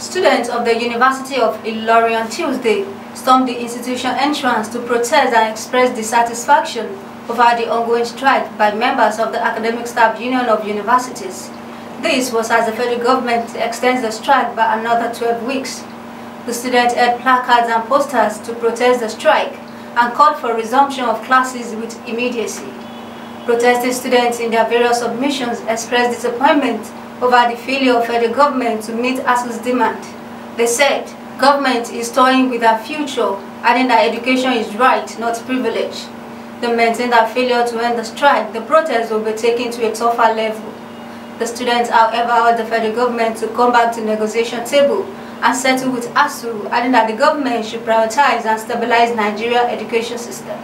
Students of the University of Ilorin on Tuesday stormed the institution entrance to protest and express dissatisfaction over the ongoing strike by members of the Academic Staff Union of Universities. This was as the federal government extends the strike by another 12 weeks. The students held placards and posters to protest the strike and called for resumption of classes with immediacy. Protesting students in their various submissions expressed disappointment over the failure of the government to meet ASUU's demand. They said government is toying with our future, adding that education is right, not privilege. They maintain that failure to end the strike, the protest will be taken to a tougher level. The students, however, urged the federal government to come back to negotiation table and settle with ASU, adding that the government should prioritize and stabilize Nigeria education system.